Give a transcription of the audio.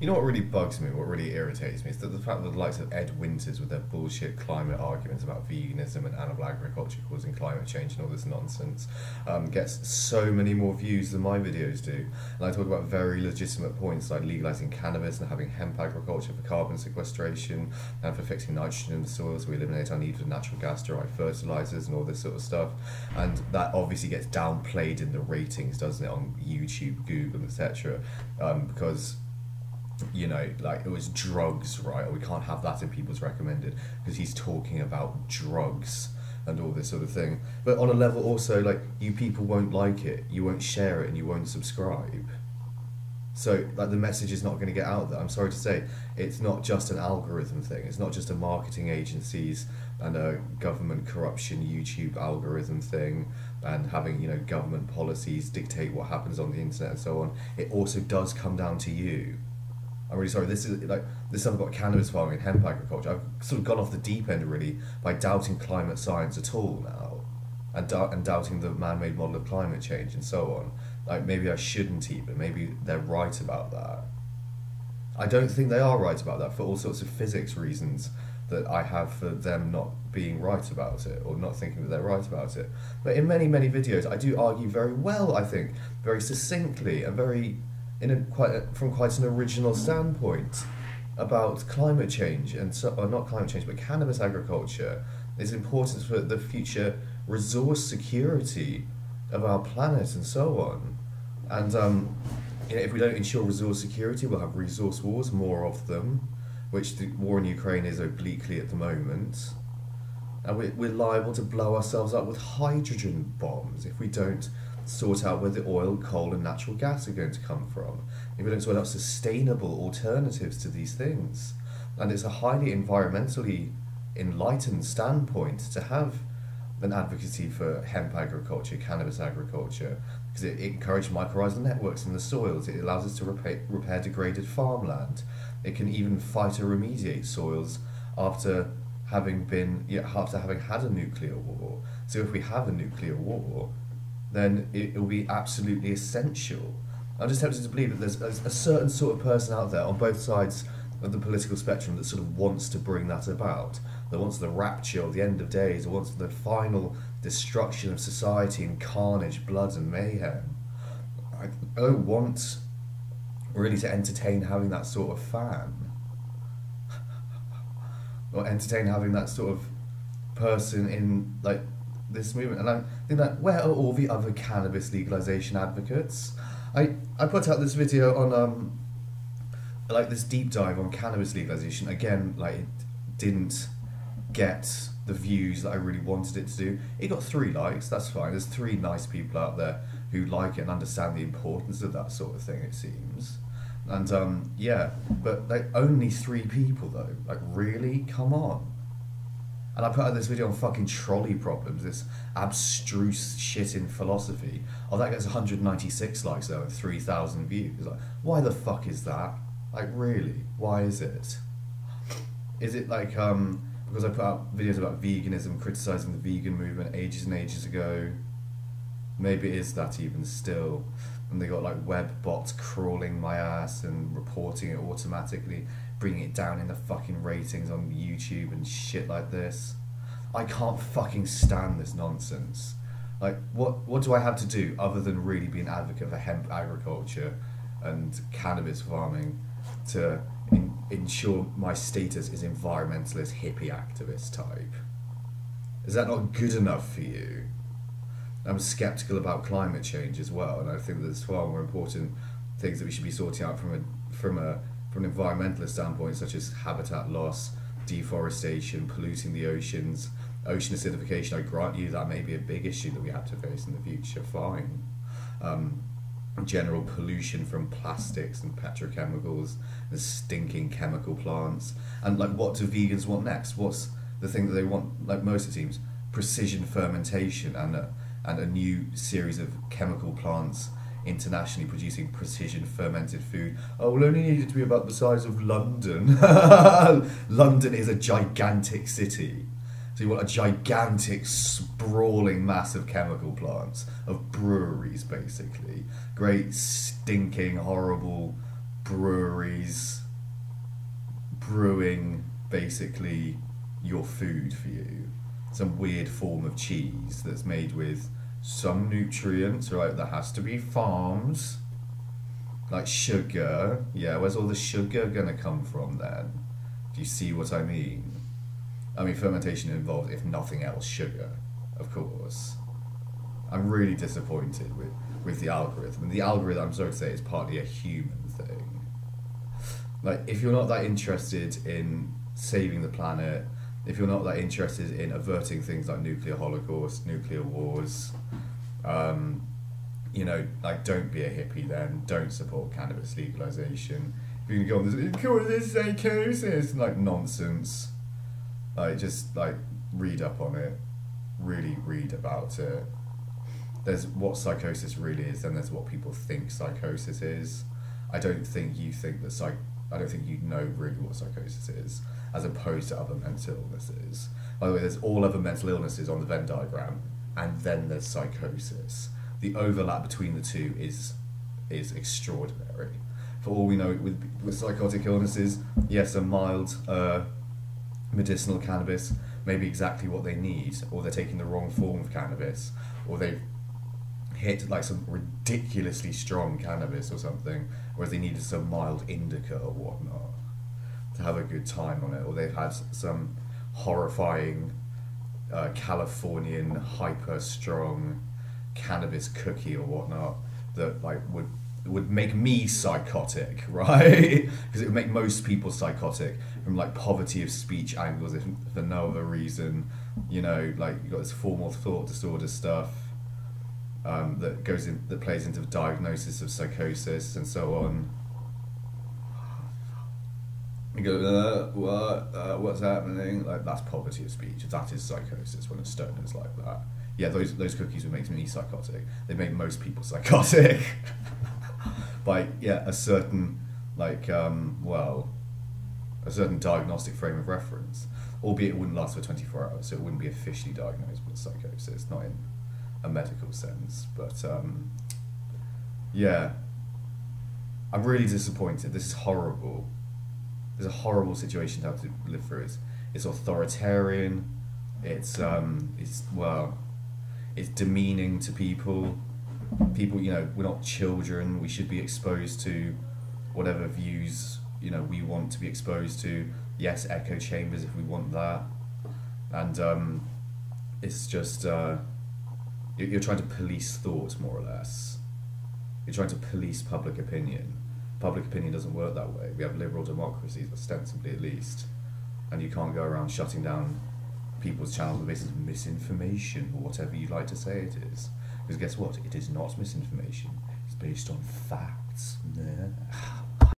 You know what really bugs me, what really irritates me, is that the fact that the likes of Ed Winters with their bullshit climate arguments about veganism and animal agriculture causing climate change and all this nonsense um, gets so many more views than my videos do. And I talk about very legitimate points like legalising cannabis and having hemp agriculture for carbon sequestration and for fixing nitrogen in the soils. We eliminate our need for natural gas derived fertilisers and all this sort of stuff. And that obviously gets downplayed in the ratings, doesn't it, on YouTube, Google, etc. Um, because you know, like it was drugs, right? We can't have that in people's recommended because he's talking about drugs and all this sort of thing. But on a level also, like you people won't like it, you won't share it, and you won't subscribe. So like the message is not going to get out there. I'm sorry to say, it's not just an algorithm thing. It's not just a marketing agencies and a government corruption YouTube algorithm thing and having you know government policies dictate what happens on the internet and so on. It also does come down to you I'm really sorry. This is like this stuff about cannabis farming and hemp agriculture. I've sort of gone off the deep end really by doubting climate science at all now, and and doubting the man-made model of climate change and so on. Like maybe I shouldn't even. Maybe they're right about that. I don't think they are right about that for all sorts of physics reasons that I have for them not being right about it or not thinking that they're right about it. But in many many videos, I do argue very well. I think very succinctly and very in a quite a, from quite an original standpoint about climate change and so or not climate change but cannabis agriculture is important for the future resource security of our planet and so on. And um, you know, if we don't ensure resource security we'll have resource wars more of them which the war in Ukraine is obliquely at the moment. And we're, we're liable to blow ourselves up with hydrogen bombs if we don't sort out where the oil, coal, and natural gas are going to come from. If we don't sort out sustainable alternatives to these things. And it's a highly environmentally enlightened standpoint to have an advocacy for hemp agriculture, cannabis agriculture, because it, encourages mycorrhizal networks in the soils. It allows us to repair, repair degraded farmland. It can even phytoremediate soils after having been after having had a nuclear war. So if we have a nuclear war, then it will be absolutely essential. I'm just tempted to believe that there's a, a certain sort of person out there on both sides of the political spectrum that sort of wants to bring that about, that wants the rapture of the end of days, or wants the final destruction of society and carnage, blood and mayhem. I, I don't want really to entertain having that sort of fan. or entertain having that sort of person in like this movement. And I think that where are all the other cannabis legalization advocates? I, I put out this video on um like this deep dive on cannabis legalization. Again, like it didn't get the views that I really wanted it to do. It got three likes, that's fine. There's three nice people out there who like it and understand the importance of that sort of thing, it seems. And um, yeah, but like only three people though. Like really? Come on. And I put out this video on fucking trolley problems, this abstruse shit in philosophy. Oh, that gets 196 likes though and 3,000 views. Like, why the fuck is that? Like, really? Why is it? Is it like, um, because I put out videos about veganism, criticizing the vegan movement ages and ages ago? Maybe it is that even still. And they got like web bots crawling my ass and reporting it automatically bringing it down in the fucking ratings on YouTube and shit like this. I can't fucking stand this nonsense. Like, what what do I have to do other than really be an advocate for hemp agriculture and cannabis farming to in, ensure my status is environmentalist hippie activist type? Is that not good enough for you? I'm skeptical about climate change as well, and I think there's far more important things that we should be sorting out from a from a from an environmentalist standpoint, such as habitat loss, deforestation, polluting the oceans, ocean acidification, I grant you that may be a big issue that we have to face in the future, fine. Um, general pollution from plastics and petrochemicals and stinking chemical plants. And like what do vegans want next? What's the thing that they want, like most it seems, precision fermentation and a, and a new series of chemical plants internationally producing precision fermented food. Oh, we'll only need it to be about the size of London. London is a gigantic city. So you want a gigantic, sprawling mass of chemical plants, of breweries, basically. Great, stinking, horrible breweries brewing basically your food for you. Some weird form of cheese that's made with some nutrients, right? There has to be farms. Like sugar. Yeah, where's all the sugar gonna come from then? Do you see what I mean? I mean, fermentation involves, if nothing else, sugar, of course. I'm really disappointed with, with the algorithm. And the algorithm, I'm sorry to say, is partly a human thing. Like, if you're not that interested in saving the planet, if you're not that interested in averting things like nuclear holocaust, nuclear wars, um, you know, like don't be a hippie then, don't support cannabis legalization. If you can go on this, this psychosis, like nonsense. Like just like read up on it, really read about it. There's what psychosis really is, and there's what people think psychosis is. I don't think you think that psych. I don't think you know really what psychosis is, as opposed to other mental illnesses. By the way, there's all other mental illnesses on the Venn diagram, and then there's psychosis. The overlap between the two is is extraordinary. For all we know, with, with psychotic illnesses, yes, a mild uh, medicinal cannabis may be exactly what they need, or they're taking the wrong form of cannabis, or they've hit like some ridiculously strong cannabis or something, whereas they needed some mild indica or whatnot to have a good time on it, or they've had some horrifying uh, Californian hyper strong cannabis cookie or whatnot that like would would make me psychotic, right? Because it would make most people psychotic from like poverty of speech angles, if for no other reason. You know, like you got this formal thought disorder stuff um, that goes in that plays into the diagnosis of psychosis and so on. You go, uh, what, uh, what's happening? Like that's poverty of speech. That is psychosis when a stoner is like that. Yeah, those those cookies would make me psychotic. They make most people psychotic. By yeah, a certain like um, well, a certain diagnostic frame of reference. Albeit it wouldn't last for twenty four hours, so it wouldn't be officially diagnosed with psychosis, not in a medical sense. But um, yeah, I'm really disappointed. This is horrible. It's a horrible situation to have to live through. It's, it's authoritarian. It's um, it's well, it's demeaning to people. People, you know, we're not children. We should be exposed to whatever views you know we want to be exposed to. Yes, echo chambers if we want that, and um, it's just. Uh, you're trying to police thought more or less. You're trying to police public opinion. Public opinion doesn't work that way. We have liberal democracies, ostensibly at least, and you can't go around shutting down people's channels on the basis of misinformation or whatever you like to say it is. Because guess what? It is not misinformation. It's based on facts.